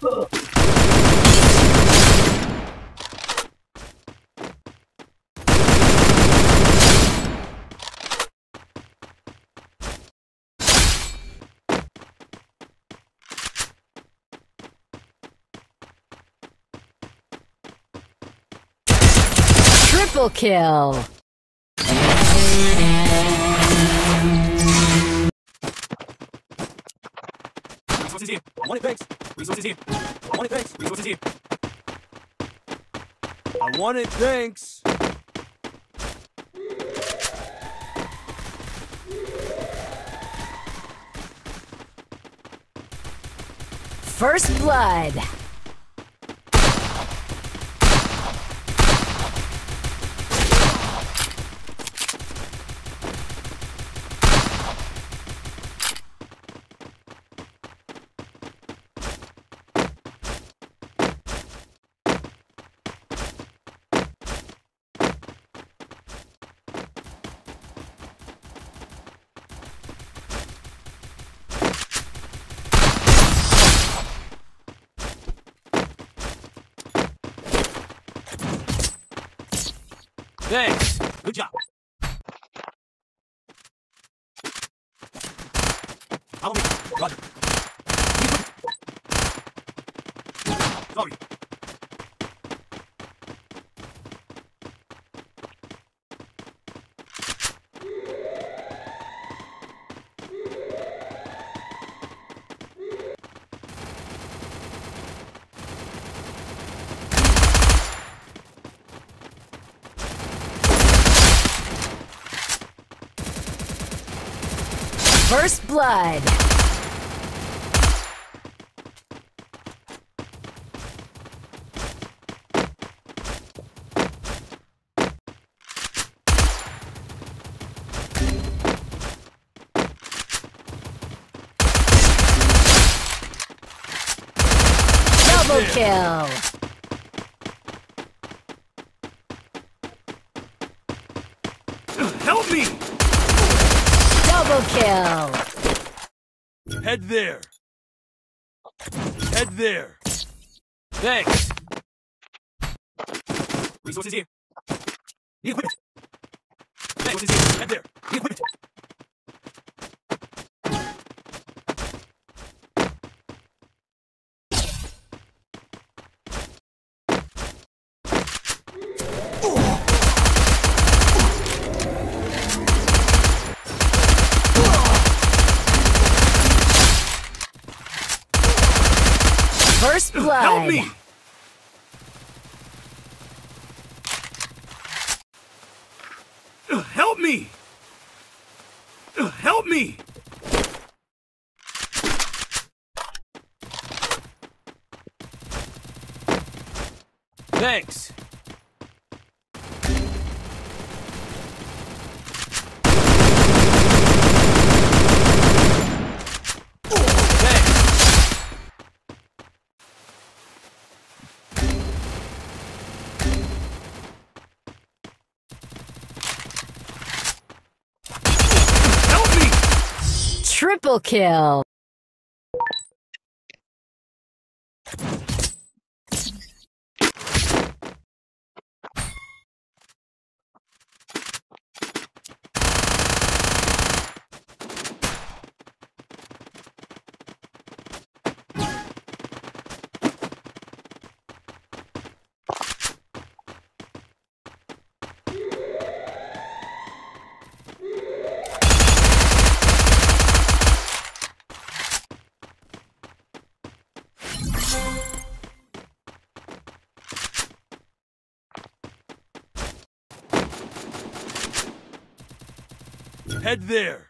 Triple kill! Here. I want it. Resources here. I want it, thanks. Resources here. I want it, thanks. First blood! Thanks. Good job. Follow me. Roger. Sorry. First blood! Double kill! Help me! Double kill! Head there. Head there. Thanks. Resources here. Need equipment. Resources here. Head there. Need equipment. First blood! Help me! Help me! Help me! Thanks. Thanks. Help me! Triple kill! Head there.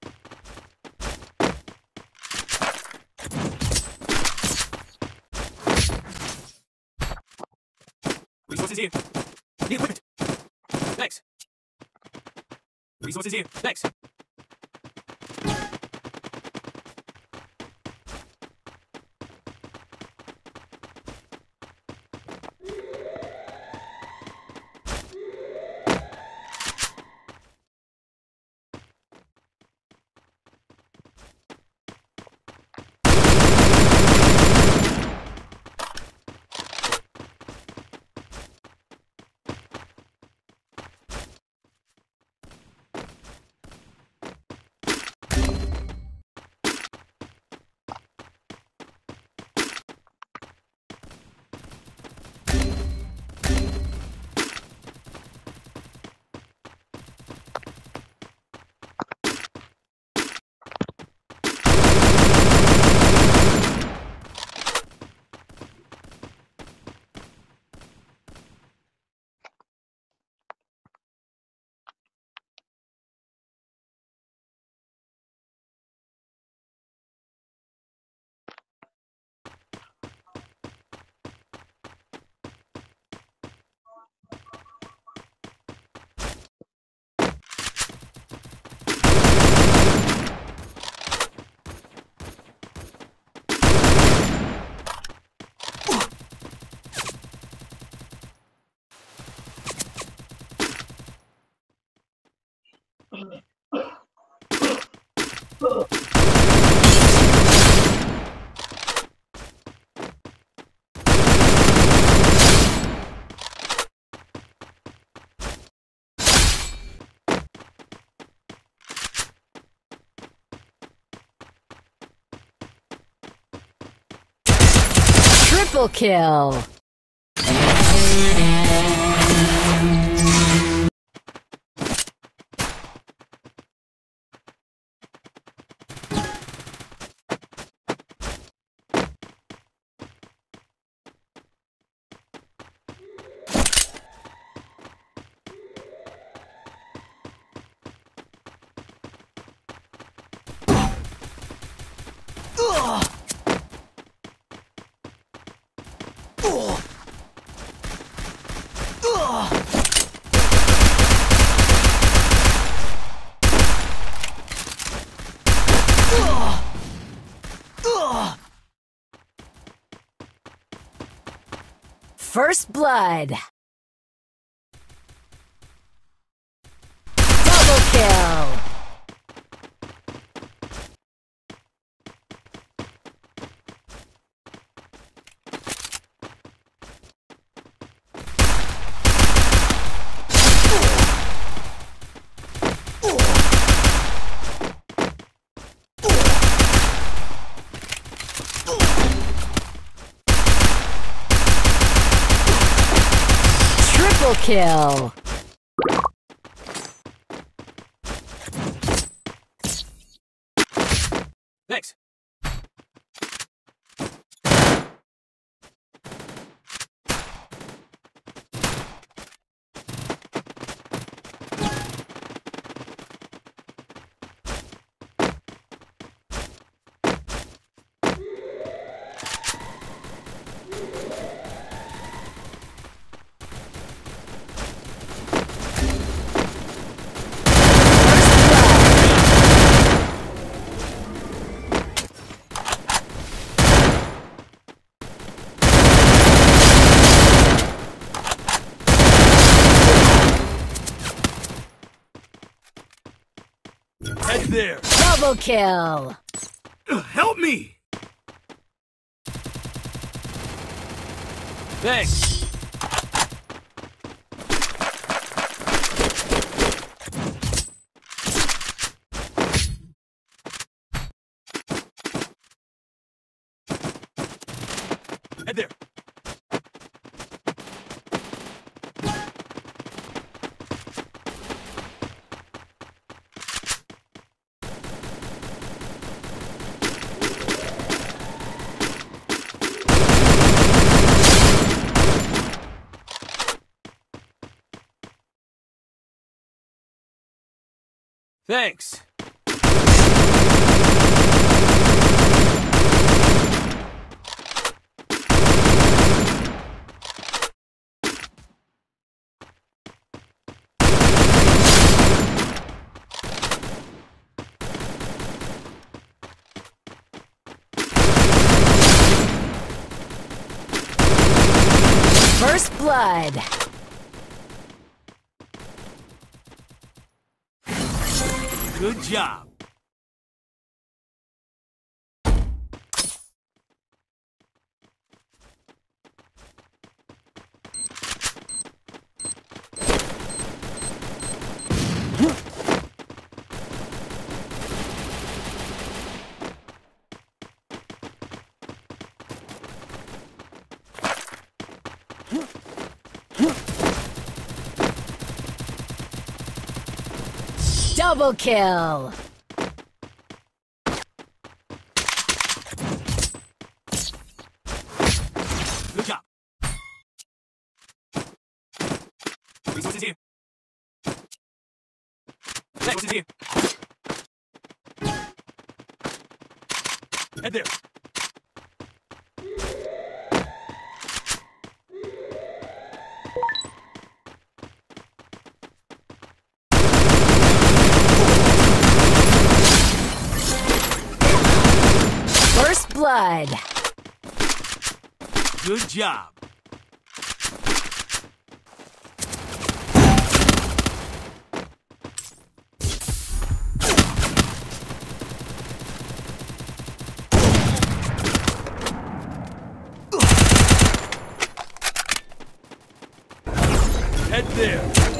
Resources here. Thanks. Triple kill. First blood. Double kill. Kill. Thanks. Head there. Double kill. Help me! Thanks. Head there. Thanks. First blood. Good job. Double kill. Good job. Resources here. Resources here. Head there. First blood. Good job. Head there.